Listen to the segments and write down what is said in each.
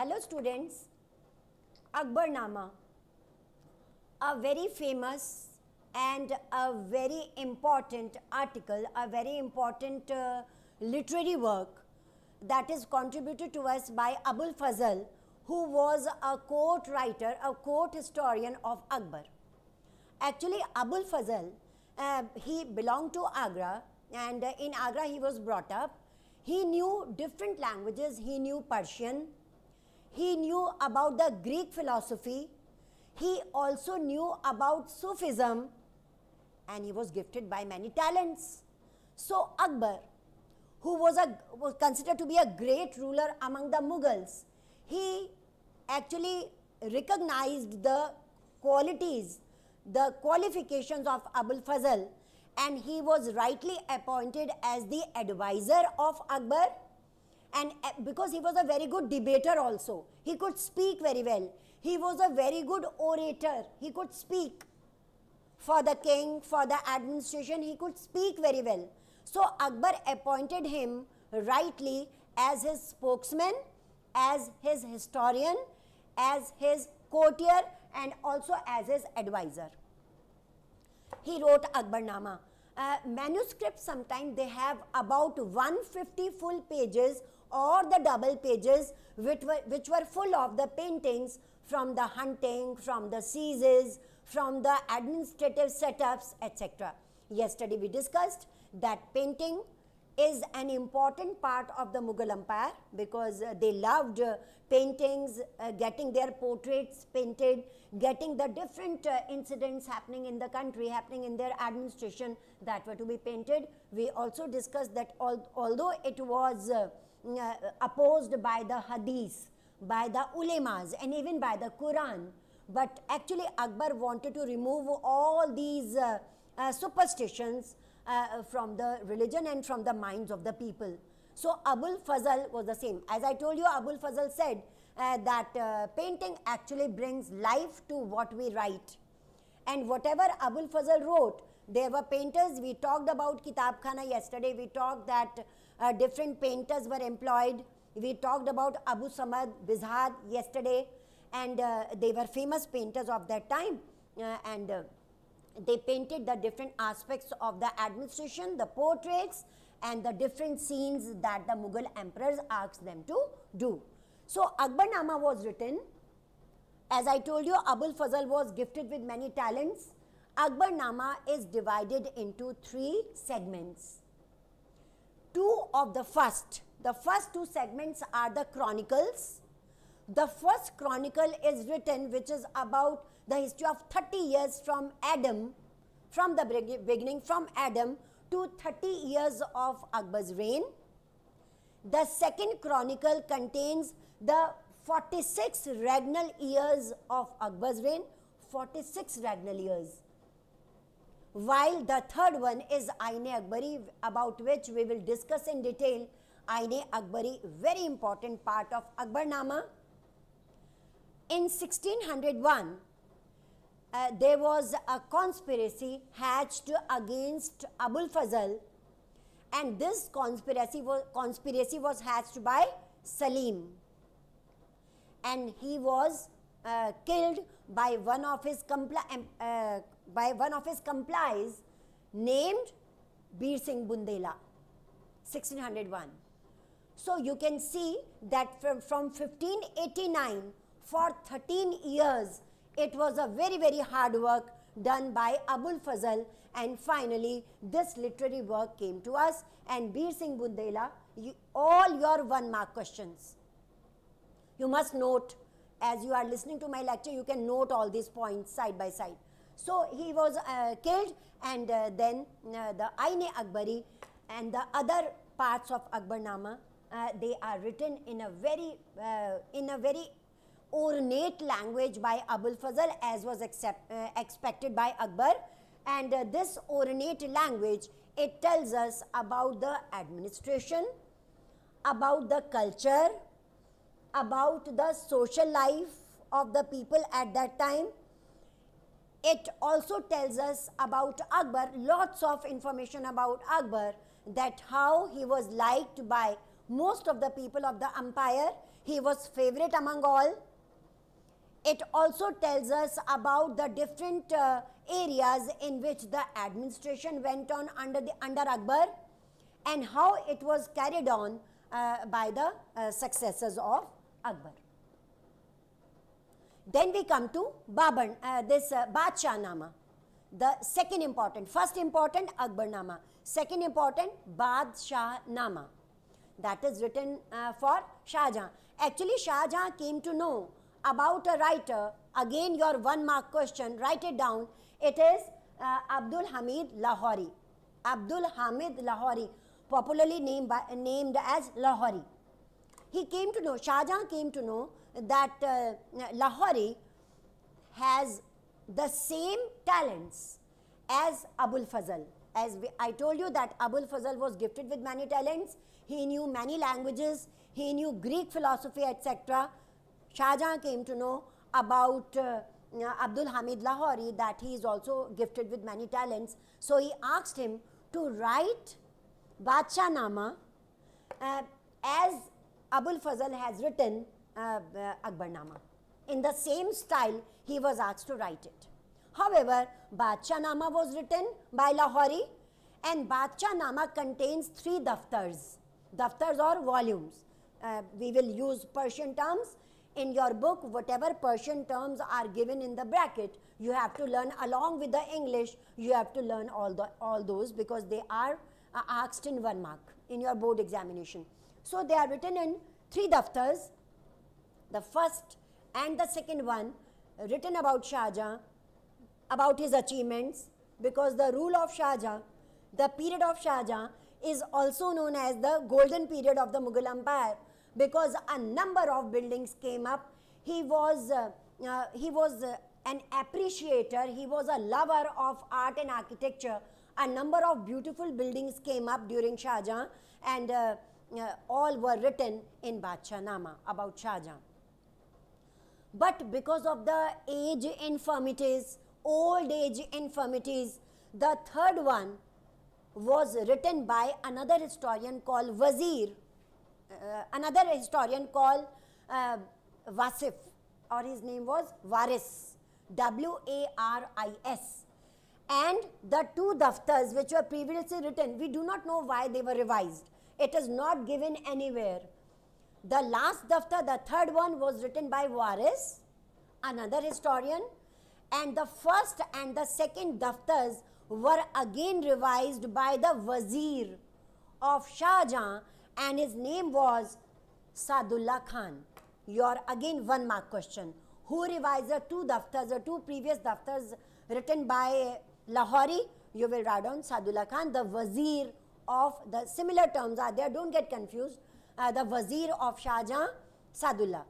Hello students, Akbarnama, a very famous and a very important article, a very important uh, literary work that is contributed to us by Abul Fazl who was a court writer, a court historian of Akbar. Actually Abul Fazl, uh, he belonged to Agra and uh, in Agra he was brought up. He knew different languages, he knew Persian, he knew about the Greek philosophy, he also knew about Sufism. And he was gifted by many talents. So Akbar, who was, a, was considered to be a great ruler among the Mughals, he actually recognized the qualities, the qualifications of Abul Fazl. And he was rightly appointed as the advisor of Akbar and uh, because he was a very good debater also. He could speak very well. He was a very good orator. He could speak. For the king for the administration he could speak very well. So akbar appointed him rightly as his spokesman as his historian as his courtier and also as his advisor he wrote akbarnama. Uh, manuscripts sometimes they have about 150 full pages or the double pages which were, which were full of the paintings from the hunting, from the sieges, from the administrative setups, etc. Yesterday we discussed that painting is an important part of the Mughal Empire because uh, they loved uh, paintings, uh, getting their portraits painted, getting the different uh, incidents happening in the country, happening in their administration that were to be painted. We also discussed that al although it was opposed by the hadith, by the ulemas and even by the Quran, but actually Akbar wanted to remove all these superstitions uh, from the religion and from the minds of the people. So Abul Fazl was the same. As I told you, Abul Fazl said uh, that uh, painting actually brings life to what we write. And whatever Abul Fazl wrote, there were painters. We talked about Kitab Khana yesterday. We talked that uh, different painters were employed. We talked about Abu Samad Bizhad yesterday. And uh, they were famous painters of that time. Uh, and they painted the different aspects of the administration, the portraits and the different scenes that the Mughal emperors asked them to do. So Akbarnama was written. As I told you, Abul Fazl was gifted with many talents. Akbarnama is divided into three segments. Two of the first, the first two segments are the chronicles. The first chronicle is written which is about the history of 30 years from Adam, from the beginning, from Adam to 30 years of Akbar's reign. The second chronicle contains the 46 regnal years of Akbar's reign, 46 regnal years. While the third one is Aine Akbari, about which we will discuss in detail. Aine Akbari, very important part of Akbarnama. In 1601, uh, there was a conspiracy hatched against Abul Fazl and this conspiracy was, conspiracy was hatched by Salim and he was uh, killed by one of his um, uh, by one of his complies named Bir Singh Bundela 1601 so you can see that from, from 1589 for 13 years it was a very, very hard work done by Abul Fazl and finally this literary work came to us and Bir Singh Bundela, you, all your one mark questions. You must note as you are listening to my lecture, you can note all these points side by side. So he was uh, killed and uh, then uh, the Aine Akbari and the other parts of Akbarnama, uh, they are written in a very, uh, in a very ornate language by Abul Fazl as was accept, uh, expected by Akbar and this ornate language it tells us about the administration, about the culture, about the social life of the people at that time. It also tells us about Akbar, lots of information about Akbar that how he was liked by most of the people of the empire he was favorite among all. It also tells us about the different uh, areas in which the administration went on under, the, under Akbar and how it was carried on uh, by the uh, successors of Akbar. Then we come to Babar, uh, this uh, Badshah Nama. The second important, first important Akbar Nama, second important Badshah Nama. That is written uh, for Shah Jahan. Actually, Shah Jahan came to know about a writer. Again, your one mark question, write it down. It is uh, Abdul Hamid Lahori. Abdul Hamid Lahori, popularly named, by, named as Lahori. He came to know, Shah Jahan came to know that uh, Lahori has the same talents as Abul Fazl. As we, I told you that Abul Fazl was gifted with many talents, he knew many languages, he knew Greek philosophy, etc. Shah Jahan came to know about uh, Abdul Hamid Lahori that he is also gifted with many talents. So he asked him to write Badshah Nama uh, as Abul Fazl has written uh, uh, Akbarnama. In the same style, he was asked to write it. However, Nama was written by Lahori and Nama contains three daftars. Daftars or volumes. Uh, we will use Persian terms. In your book, whatever Persian terms are given in the bracket, you have to learn along with the English, you have to learn all, the, all those because they are uh, asked in one mark in your board examination. So they are written in three daftars the first and the second one written about Shah Jahan, about his achievements because the rule of Shah Jahan, the period of Shah Jahan is also known as the golden period of the Mughal Empire because a number of buildings came up. He was, uh, uh, he was uh, an appreciator, he was a lover of art and architecture. A number of beautiful buildings came up during Shah Jahan and uh, uh, all were written in Badshah Nama about Shah Jahan. But because of the age infirmities, old age infirmities, the third one was written by another historian called Wazir, uh, another historian called uh, Wasif, or his name was Waris, W A R I S. And the two daftars which were previously written, we do not know why they were revised. It is not given anywhere. The last daftar, the third one, was written by Waris, another historian, and the first and the second daftars were again revised by the Wazir of Shah Jahan, and his name was Sadullah Khan. Your again one mark question. Who revised the two daftars, the two previous daftars written by Lahori? You will write down Sadullah Khan, the Wazir of the similar terms are there, don't get confused uh, the Wazir of Shah Jahan, Sadullah.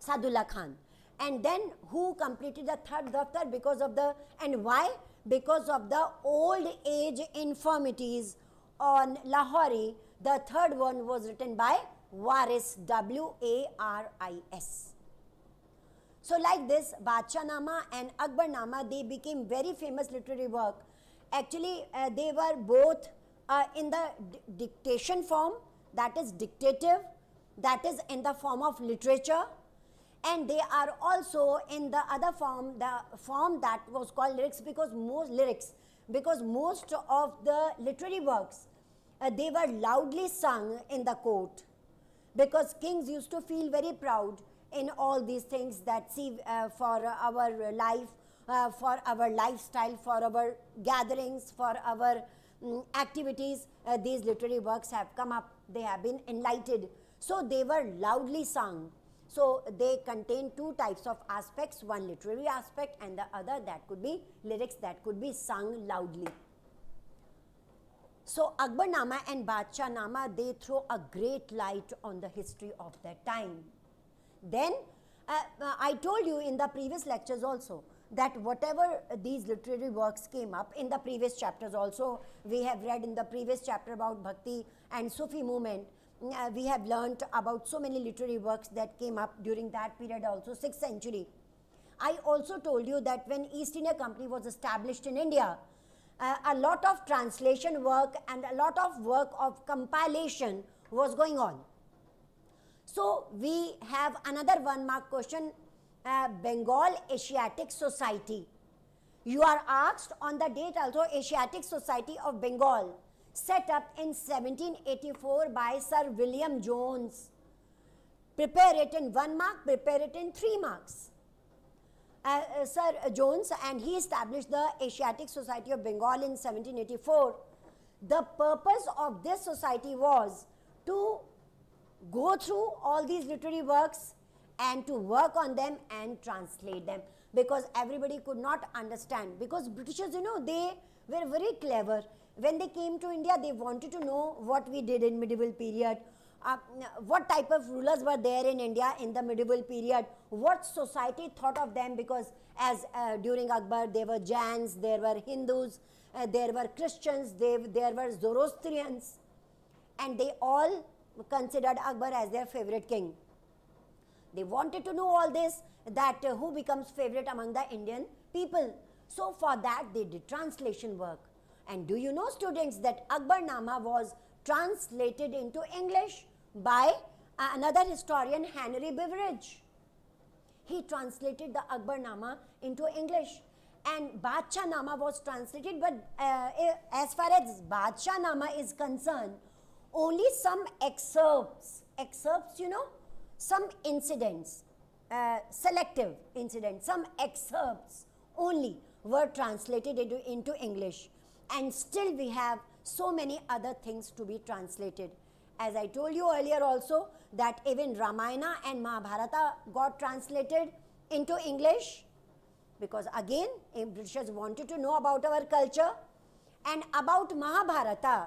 Sadullah Khan. And then who completed the third daftar because of the, and why? Because of the old age infirmities on Lahori. The third one was written by Waris, W-A-R-I-S. So like this, Badshah Nama and Akbar Nama, they became very famous literary work. Actually, uh, they were both uh, in the dictation form that is dictative, that is in the form of literature, and they are also in the other form, the form that was called lyrics because most lyrics, because most of the literary works, uh, they were loudly sung in the court. Because kings used to feel very proud in all these things that see uh, for our life, uh, for our lifestyle, for our gatherings, for our um, activities, uh, these literary works have come up they have been enlightened. So they were loudly sung. So they contain two types of aspects, one literary aspect and the other that could be lyrics that could be sung loudly. So Akbar Nama and Badshah Nama, they throw a great light on the history of that time. Then uh, uh, I told you in the previous lectures also that whatever these literary works came up in the previous chapters also we have read in the previous chapter about bhakti and sufi movement. Uh, we have learnt about so many literary works that came up during that period also 6th century. I also told you that when east india company was established in india uh, a lot of translation work and a lot of work of compilation was going on so we have another one mark question uh, Bengal Asiatic Society. You are asked on the date also Asiatic Society of Bengal set up in 1784 by Sir William Jones. Prepare it in one mark, prepare it in three marks. Uh, uh, Sir Jones and he established the Asiatic Society of Bengal in 1784. The purpose of this society was to go through all these literary works and to work on them and translate them. Because everybody could not understand. Because Britishers you know they were very clever. When they came to India they wanted to know what we did in medieval period. Uh, what type of rulers were there in India in the medieval period? What society thought of them? Because as uh, during Akbar there were Jains there were Hindus uh, there were Christians they, there were Zoroastrians. And they all considered Akbar as their favorite king they wanted to know all this that uh, who becomes favorite among the Indian people. So for that they did translation work. And do you know students that Akbarnama was translated into English by another historian Henry Beveridge. He translated the Akbarnama into English and Nama was translated but uh, as far as Nama is concerned only some excerpts, excerpts you know some incidents, uh, selective incidents, some excerpts only were translated into, into English. And still we have so many other things to be translated. As I told you earlier also that even Ramayana and Mahabharata got translated into English because again Britishers wanted to know about our culture and about Mahabharata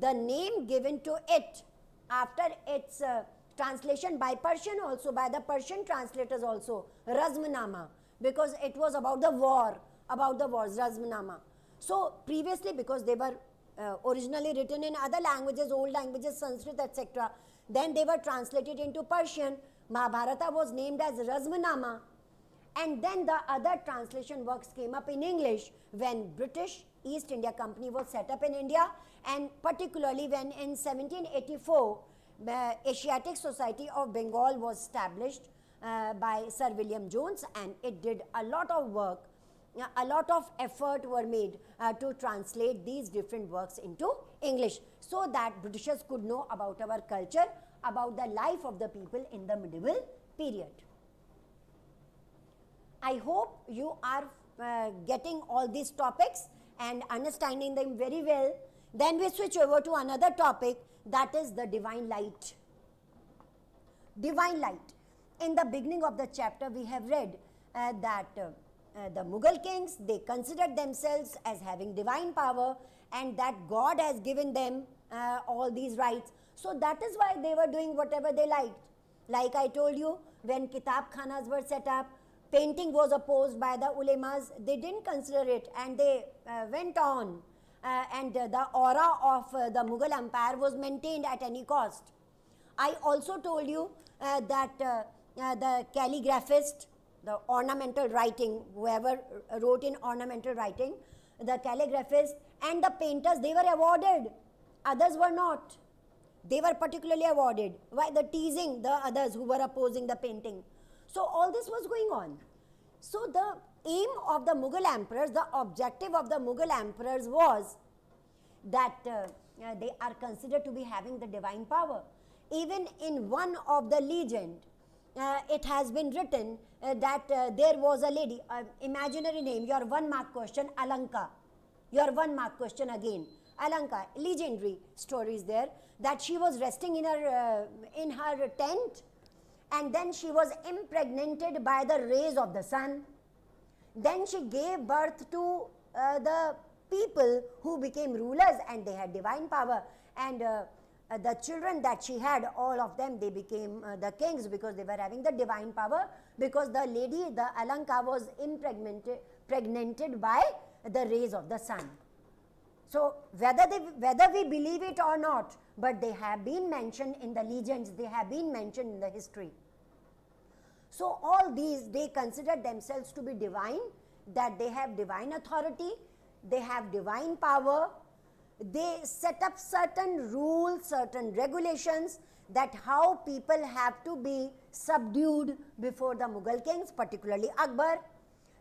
the name given to it after its uh, translation by Persian also, by the Persian translators also, Razmnama, because it was about the war, about the wars, Razmnama. So previously, because they were uh, originally written in other languages, old languages, Sanskrit, etc., then they were translated into Persian. Mahabharata was named as Razmnama. And then the other translation works came up in English when British East India Company was set up in India and particularly when in 1784 the Asiatic Society of Bengal was established uh, by Sir William Jones and it did a lot of work, a lot of effort were made uh, to translate these different works into English so that Britishers could know about our culture, about the life of the people in the medieval period. I hope you are uh, getting all these topics and understanding them very well. Then we switch over to another topic that is the divine light. Divine light. In the beginning of the chapter, we have read uh, that uh, uh, the Mughal kings, they considered themselves as having divine power and that God has given them uh, all these rights. So that is why they were doing whatever they liked. Like I told you, when kitab khanas were set up, painting was opposed by the ulemas. They didn't consider it and they uh, went on and uh, the aura of uh, the Mughal Empire was maintained at any cost. I also told you that the calligraphist, the ornamental writing, whoever wrote in ornamental writing, the calligraphists and the painters, they were awarded. Others were not. They were particularly awarded. Why? The teasing the others who were opposing the painting. So all this was going on. So the aim of the Mughal emperors, the objective of the Mughal emperors was that uh, uh, they are considered to be having the divine power. Even in one of the legend, uh, it has been written uh, that uh, there was a lady, imaginary name, your one mark question, Alanka. Your one mark question again. Alanka, legendary stories there, that she was resting in her, uh, in her tent and then she was impregnated by the rays of the sun then she gave birth to uh, the people who became rulers and they had divine power. And uh, uh, the children that she had, all of them, they became uh, the kings because they were having the divine power because the lady, the Alanka was impregnated pregnanted by the rays of the sun. So whether, they, whether we believe it or not, but they have been mentioned in the legends, they have been mentioned in the history. So all these, they consider themselves to be divine, that they have divine authority, they have divine power, they set up certain rules, certain regulations that how people have to be subdued before the Mughal kings, particularly Akbar.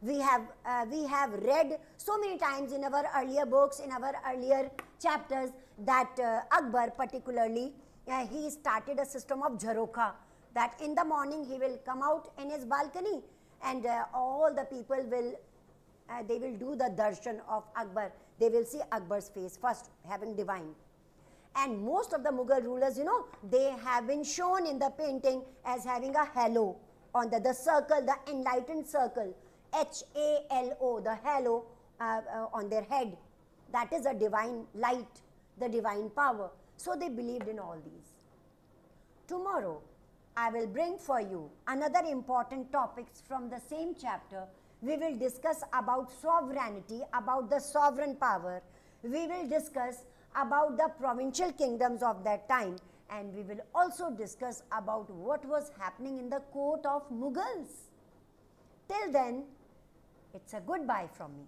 We have, uh, we have read so many times in our earlier books, in our earlier chapters, that uh, Akbar particularly, uh, he started a system of Jharokha, that in the morning he will come out in his balcony and uh, all the people will, uh, they will do the darshan of Akbar. They will see Akbar's face first, having divine and most of the Mughal rulers, you know, they have been shown in the painting as having a halo on the, the circle, the enlightened circle, H-A-L-O, the halo uh, uh, on their head. That is a divine light, the divine power. So they believed in all these. Tomorrow, I will bring for you another important topics from the same chapter. We will discuss about sovereignty, about the sovereign power. We will discuss about the provincial kingdoms of that time and we will also discuss about what was happening in the court of Mughals. Till then, it's a goodbye from me.